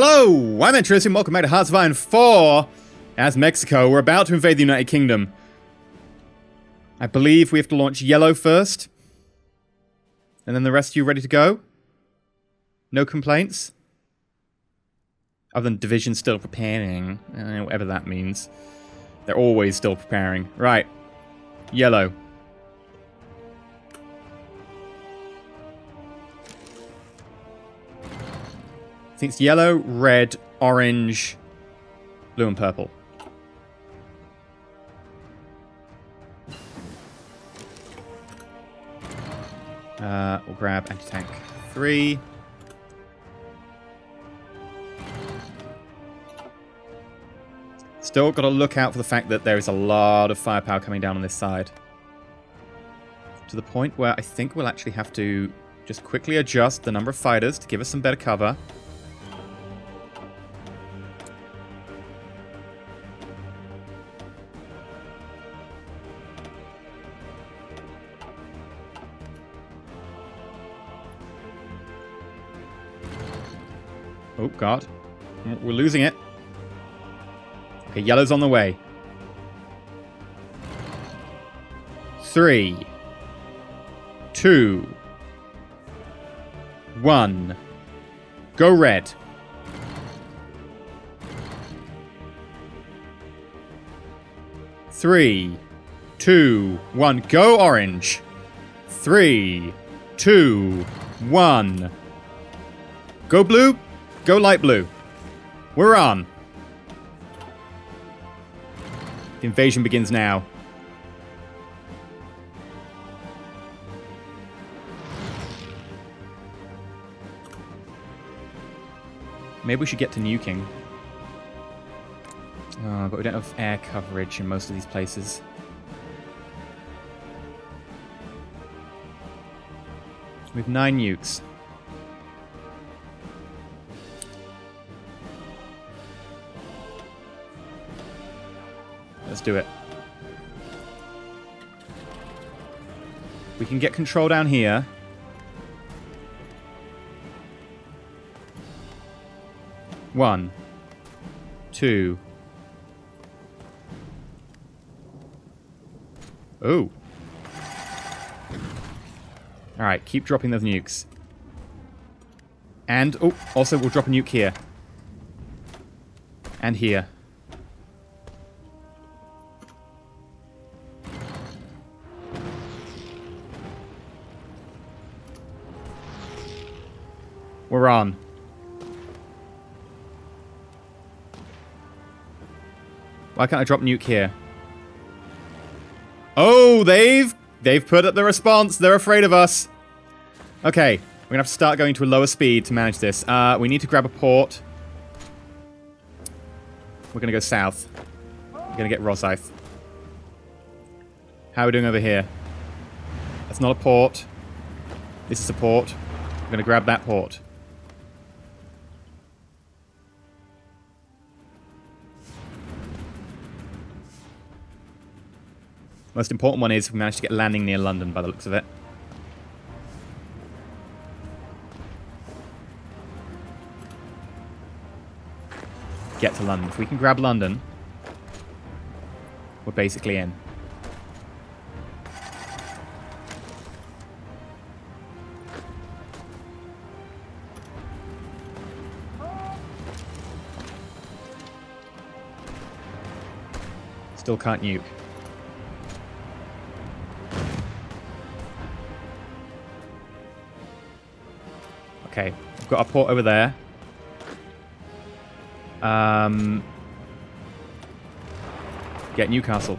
Hello, I'm Entris and welcome back to Hearts of Iron 4. As Mexico, we're about to invade the United Kingdom. I believe we have to launch yellow first. And then the rest of you ready to go? No complaints? Other than division still preparing, eh, whatever that means. They're always still preparing. Right. Yellow. I think it's yellow, red, orange, blue and purple. Uh, we'll grab anti-tank 3. Still got to look out for the fact that there is a lot of firepower coming down on this side. To the point where I think we'll actually have to just quickly adjust the number of fighters to give us some better cover. God. We're losing it. Okay, yellow's on the way. Three. Two. One. Go red. Three, two, one. Go orange. Three, two, one. Go blue. Go light blue. We're on. The invasion begins now. Maybe we should get to nuking. Uh, but we don't have air coverage in most of these places. We have nine nukes. Let's do it. We can get control down here. One. Two. Oh. Alright, keep dropping those nukes. And, oh, also we'll drop a nuke here. And here. Why can't I drop nuke here? Oh, they've they've put up the response. They're afraid of us. Okay, we're gonna have to start going to a lower speed to manage this. Uh, we need to grab a port. We're gonna go south. We're gonna get Rosyth. How are we doing over here? That's not a port. This is a port. We're gonna grab that port. Most important one is we managed to get landing near London by the looks of it. Get to London. If we can grab London, we're basically in. Still can't nuke. Okay, we've got a port over there. Um, get Newcastle.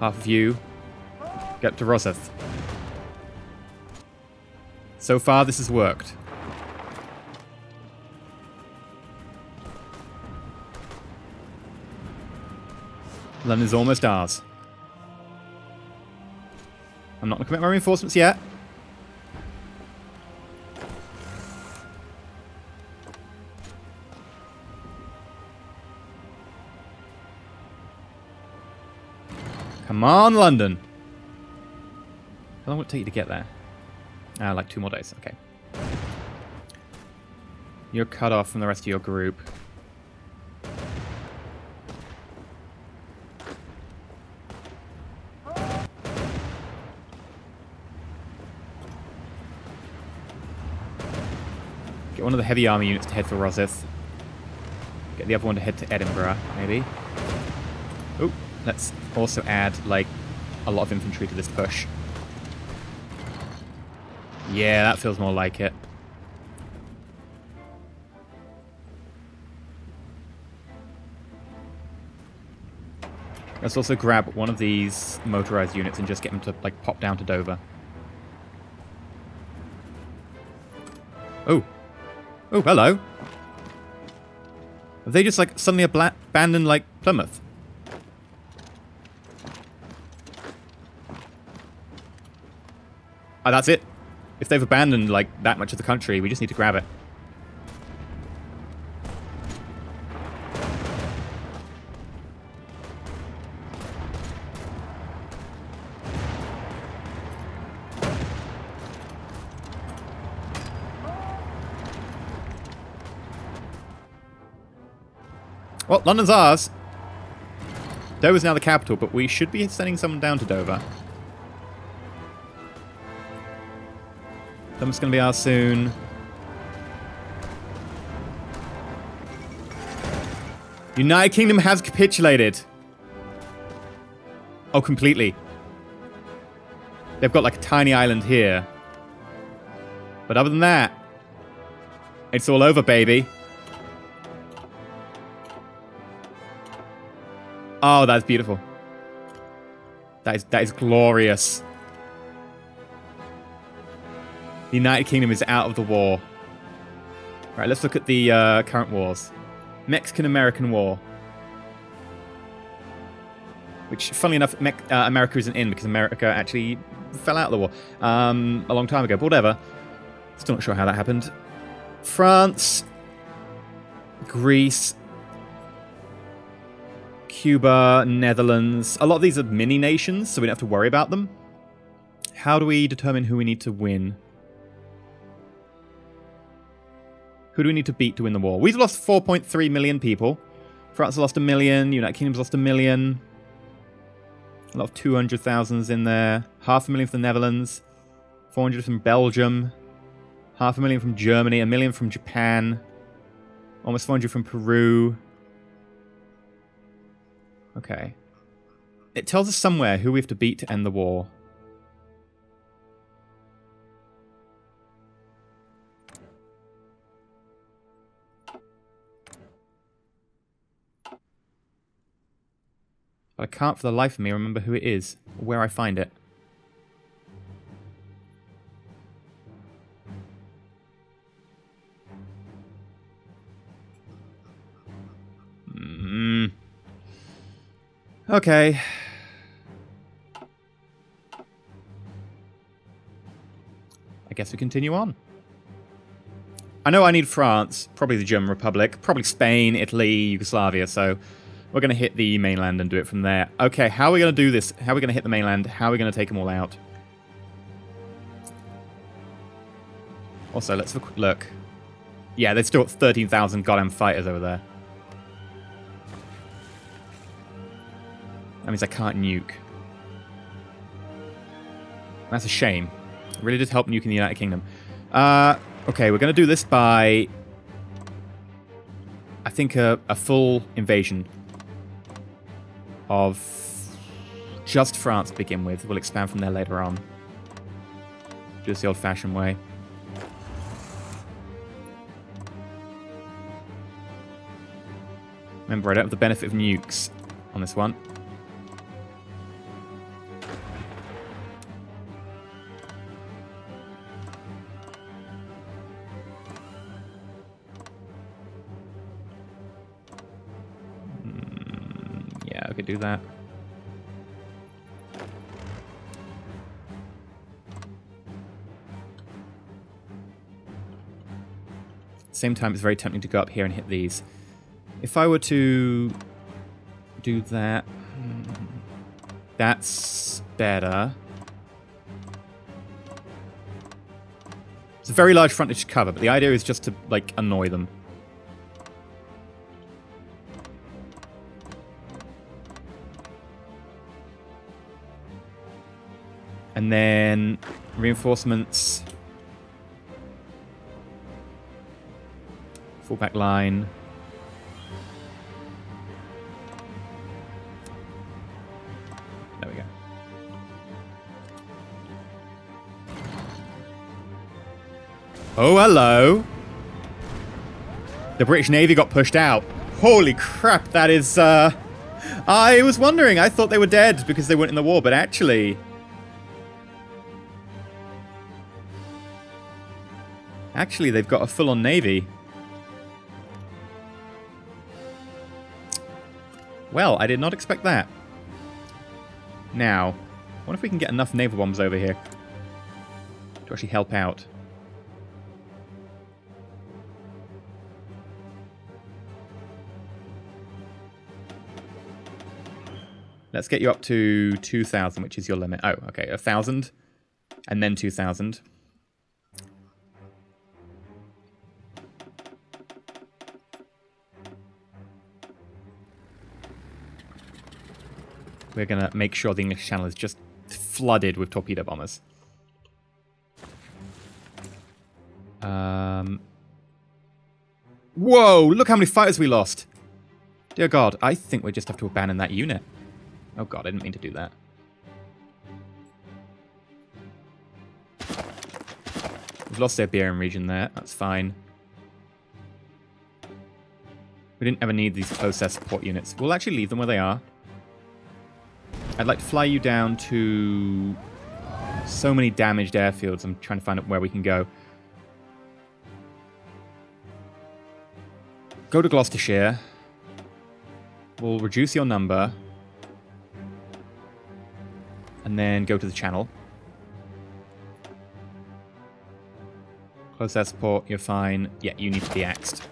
Half of you. Get to Rosyth. So far, this has worked. London's almost ours. I'm not going to commit my reinforcements yet. Come on, London. How long will it take you to get there? Uh, like two more days. Okay. You're cut off from the rest of your group. One of the heavy army units to head for Rosyth. Get the other one to head to Edinburgh, maybe. Oh, let's also add, like, a lot of infantry to this push. Yeah, that feels more like it. Let's also grab one of these motorized units and just get them to, like, pop down to Dover. Oh. Oh, hello. Have they just, like, suddenly abandoned, like, Plymouth? Oh, that's it. If they've abandoned, like, that much of the country, we just need to grab it. Well, London's ours. Dover's now the capital, but we should be sending someone down to Dover. Plymouth's going to be ours soon. United Kingdom has capitulated. Oh, completely. They've got like a tiny island here. But other than that, it's all over, baby. Oh, that's beautiful. That is that is glorious. The United Kingdom is out of the war. Right, let's look at the uh, current wars. Mexican-American War. Which, funnily enough, Me uh, America isn't in because America actually fell out of the war um, a long time ago. But whatever. Still not sure how that happened. France, Greece, Cuba, Netherlands. A lot of these are mini nations, so we don't have to worry about them. How do we determine who we need to win? Who do we need to beat to win the war? We've lost 4.3 million people. France lost a million. United Kingdom's lost a million. A lot of 200,000s in there. Half a million from the Netherlands. 400 from Belgium. Half a million from Germany. A million from Japan. Almost 400 from Peru. Okay. It tells us somewhere who we have to beat to end the war. But I can't for the life of me remember who it is, or where I find it. Okay. I guess we continue on. I know I need France, probably the German Republic, probably Spain, Italy, Yugoslavia, so we're going to hit the mainland and do it from there. Okay, how are we going to do this? How are we going to hit the mainland? How are we going to take them all out? Also, let's have a quick look. Yeah, they've still got 13,000 goddamn fighters over there. That means I can't nuke. That's a shame. It really did help nuking the United Kingdom. Uh, okay, we're going to do this by... I think a, a full invasion of just France to begin with. We'll expand from there later on. Do this the old-fashioned way. Remember, I don't have the benefit of nukes on this one. Same time, it's very tempting to go up here and hit these. If I were to do that, hmm, that's better. It's a very large frontage cover, but the idea is just to, like, annoy them. And then reinforcements. Full back line. There we go. Oh, hello. The British Navy got pushed out. Holy crap, that is, uh... I was wondering, I thought they were dead because they weren't in the war, but actually... Actually, they've got a full-on navy. Well, I did not expect that. Now, I wonder if we can get enough naval bombs over here to actually help out. Let's get you up to 2,000, which is your limit. Oh, okay, 1,000, and then 2,000. We're going to make sure the English Channel is just flooded with torpedo bombers. Um, whoa, look how many fighters we lost. Dear God, I think we just have to abandon that unit. Oh God, I didn't mean to do that. We've lost the Iberian region there, that's fine. We didn't ever need these close air support units. We'll actually leave them where they are. I'd like to fly you down to so many damaged airfields. I'm trying to find out where we can go. Go to Gloucestershire. We'll reduce your number. And then go to the channel. Close air support, you're fine. Yeah, you need to be axed.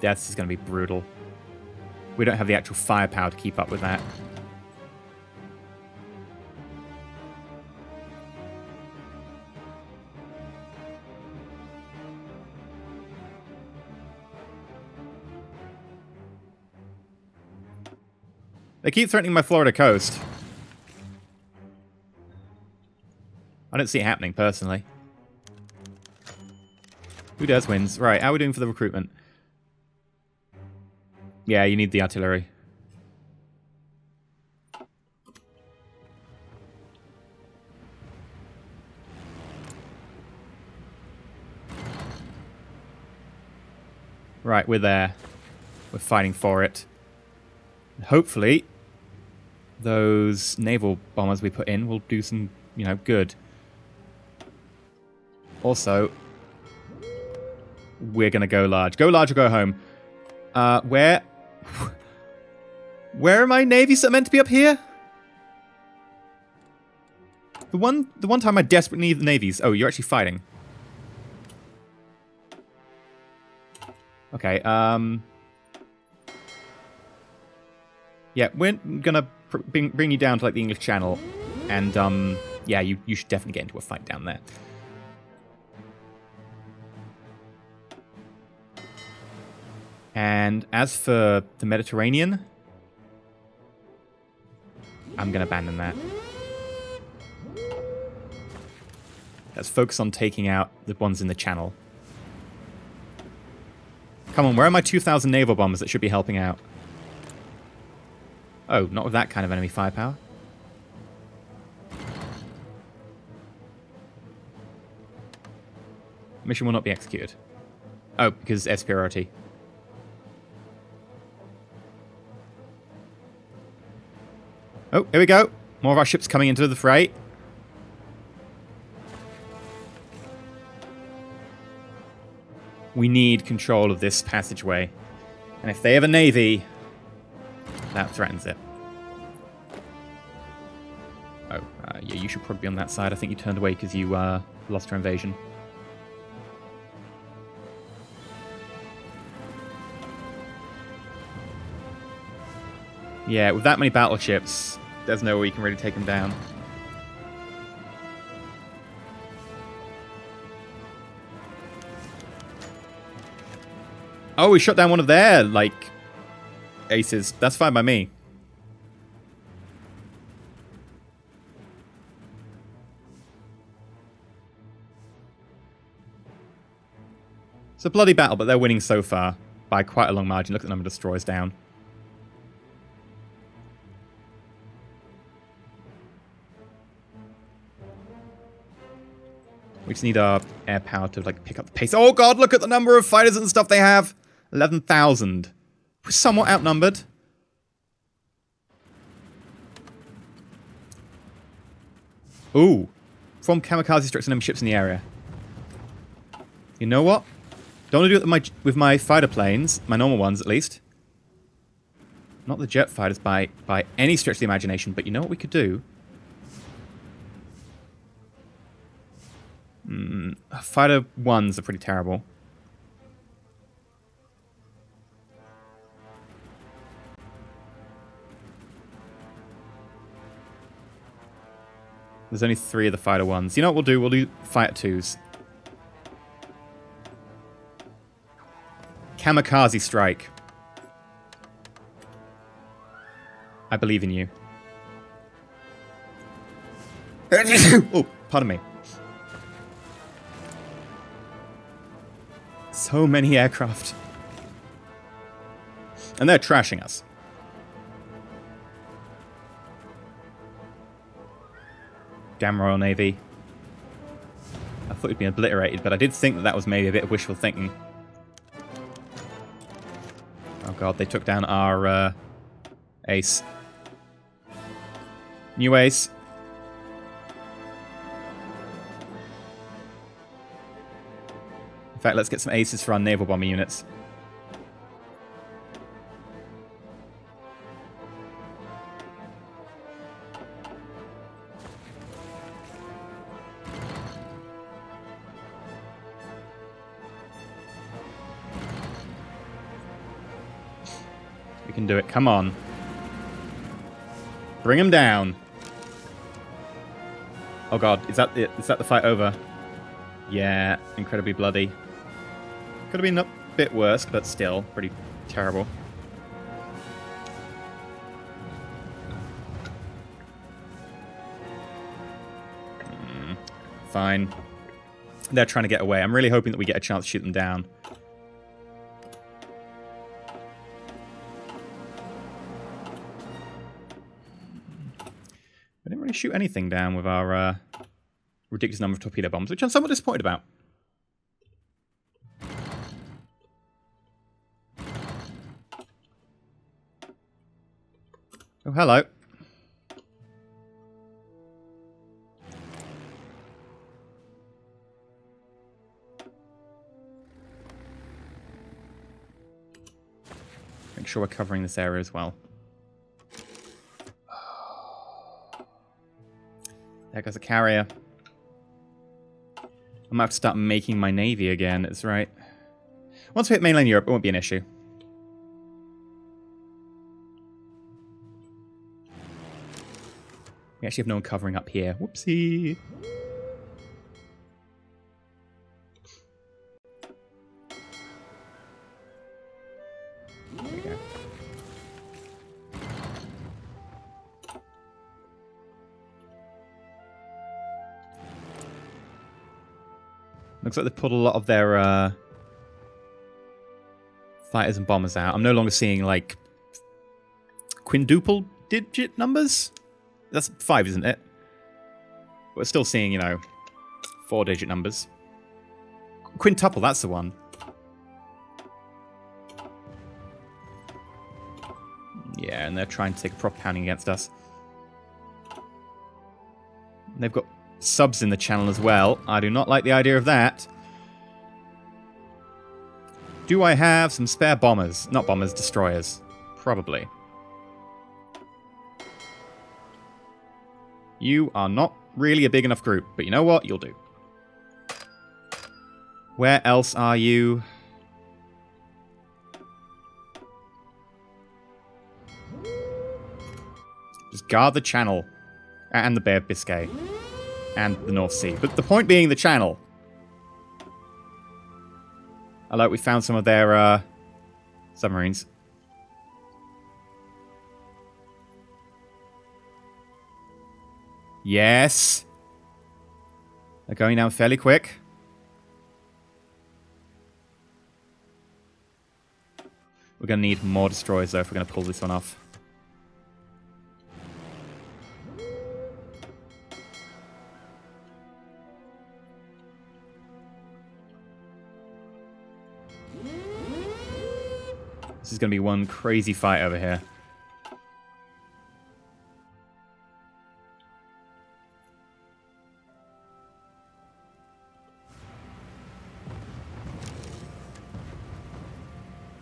This is going to be brutal. We don't have the actual firepower to keep up with that. They keep threatening my Florida coast. I don't see it happening, personally. Who does wins? Right, how are we doing for the recruitment? Yeah, you need the artillery. Right, we're there. We're fighting for it. Hopefully, those naval bombers we put in will do some, you know, good. Also, we're going to go large. Go large or go home. Uh, where... Where are my navies that meant to be up here? The one, the one time I desperately need the navies. Oh, you're actually fighting. Okay, um... Yeah, we're gonna bring, bring you down to like the English Channel, and um, yeah, you, you should definitely get into a fight down there. And as for the Mediterranean, I'm going to abandon that. Let's focus on taking out the ones in the channel. Come on, where are my 2,000 naval bombers that should be helping out? Oh, not with that kind of enemy firepower. Mission will not be executed. Oh, because S priority. Oh, here we go. More of our ships coming into the fray. We need control of this passageway. And if they have a navy, that threatens it. Oh, uh, yeah, you should probably be on that side. I think you turned away because you uh, lost your invasion. Yeah, with that many battleships, there's no way you can really take them down. Oh, we shot down one of their, like, aces. That's fine by me. It's a bloody battle, but they're winning so far by quite a long margin. Look at the number of destroyers down. We just need our air power to like pick up the pace. Oh god, look at the number of fighters and stuff they have. 11,000. We're somewhat outnumbered. Ooh. From kamikaze strikes and enemy ships in the area. You know what? Don't want to do it with my, with my fighter planes, my normal ones at least. Not the jet fighters by, by any stretch of the imagination, but you know what we could do? Mm, fighter ones are pretty terrible. There's only three of the fighter ones. You know what we'll do? We'll do fighter twos. Kamikaze strike. I believe in you. oh, pardon me. So many aircraft. And they're trashing us. Damn Royal Navy. I thought you'd been obliterated, but I did think that that was maybe a bit of wishful thinking. Oh god, they took down our uh, ace. New ace. In fact, let's get some aces for our naval bomber units. We can do it. Come on. Bring him down. Oh god, is that it? Is that the fight over? Yeah, incredibly bloody. Could have been a bit worse, but still pretty terrible. Mm, fine. They're trying to get away. I'm really hoping that we get a chance to shoot them down. We didn't really shoot anything down with our uh, ridiculous number of torpedo bombs, which I'm somewhat disappointed about. Oh, hello. Make sure we're covering this area as well. There goes a carrier. I'm have to start making my navy again, that's right. Once we hit mainland Europe, it won't be an issue. We actually have no one covering up here. Whoopsie. Looks like they put a lot of their uh, fighters and bombers out. I'm no longer seeing like quintuple digit numbers. That's five, isn't it? We're still seeing, you know, four digit numbers. Quintuple, that's the one. Yeah, and they're trying to take a proper pounding against us. They've got subs in the channel as well. I do not like the idea of that. Do I have some spare bombers? Not bombers, destroyers. Probably. You are not really a big enough group, but you know what? You'll do. Where else are you? Just guard the Channel and the Bay of Biscay and the North Sea. But the point being the Channel. I like we found some of their uh, submarines. Yes. They're going down fairly quick. We're going to need more destroyers, though, if we're going to pull this one off. This is going to be one crazy fight over here.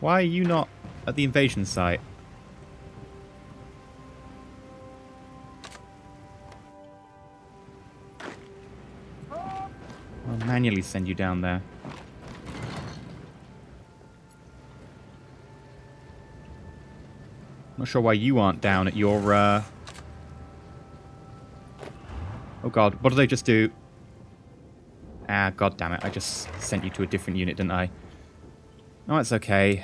Why are you not at the invasion site? I'll manually send you down there. Not sure why you aren't down at your, uh... Oh god, what did they just do? Ah, god damn it, I just sent you to a different unit, didn't I? No, it's okay.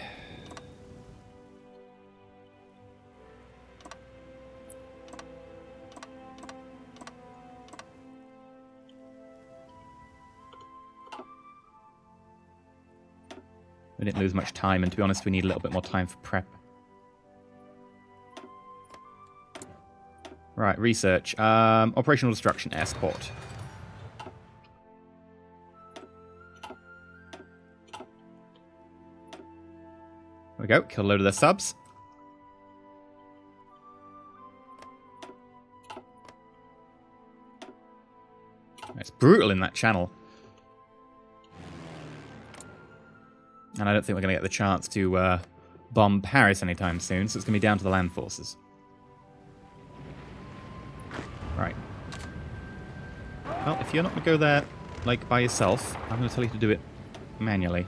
We didn't lose much time, and to be honest, we need a little bit more time for prep. Right, research. Um, operational destruction, air. We go. Kill a load of their subs. It's brutal in that channel. And I don't think we're going to get the chance to uh, bomb Paris anytime soon, so it's going to be down to the land forces. Right. Well, if you're not going to go there, like, by yourself, I'm going to tell you to do it manually.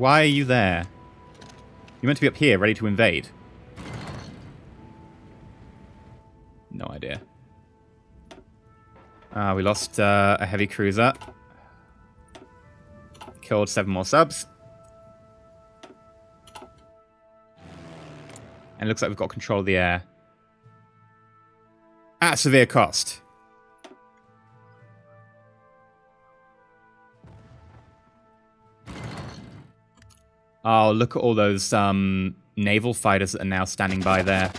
Why are you there? You're meant to be up here, ready to invade. No idea. Ah, uh, we lost uh, a heavy cruiser. Killed seven more subs. And it looks like we've got control of the air. At severe cost. Oh, look at all those um, naval fighters that are now standing by there.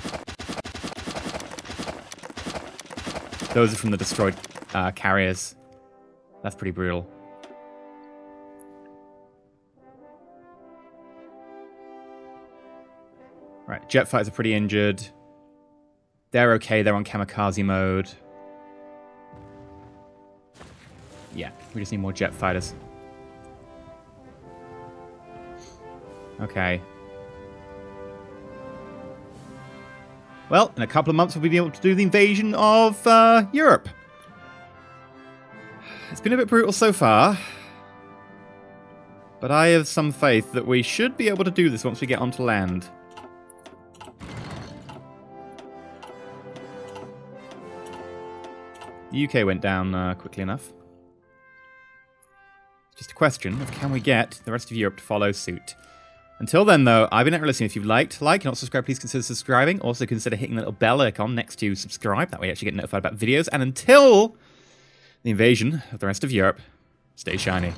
Those are from the destroyed uh, carriers. That's pretty brutal. Right, jet fighters are pretty injured. They're okay, they're on kamikaze mode. Yeah, we just need more jet fighters. Okay. Well, in a couple of months we'll be able to do the invasion of uh, Europe. It's been a bit brutal so far. But I have some faith that we should be able to do this once we get onto land. The UK went down uh, quickly enough. Just a question of can we get the rest of Europe to follow suit. Until then, though, I've been listening. If you've liked, like, and not subscribed, please consider subscribing. Also, consider hitting the little bell icon next to subscribe. That way, you actually get notified about videos. And until the invasion of the rest of Europe, stay shiny.